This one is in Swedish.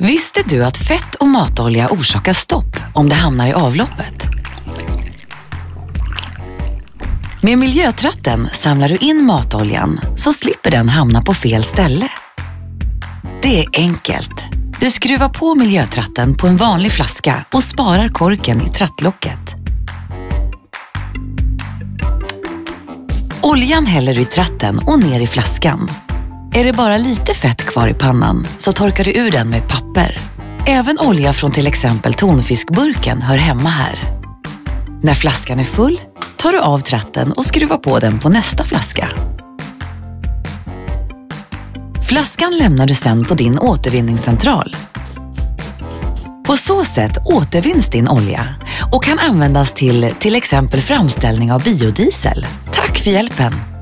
Visste du att fett och matolja orsakar stopp om det hamnar i avloppet? Med miljötratten samlar du in matoljan så slipper den hamna på fel ställe. Det är enkelt. Du skruvar på miljötratten på en vanlig flaska och sparar korken i trattlocket. Oljan häller du i tratten och ner i flaskan. Är det bara lite fett kvar i pannan så torkar du ur den med ett papper. Även olja från till exempel tonfiskburken hör hemma här. När flaskan är full tar du av tratten och skruvar på den på nästa flaska. Flaskan lämnar du sen på din återvinningscentral. På så sätt återvinns din olja och kan användas till till exempel framställning av biodiesel. Tack för hjälpen!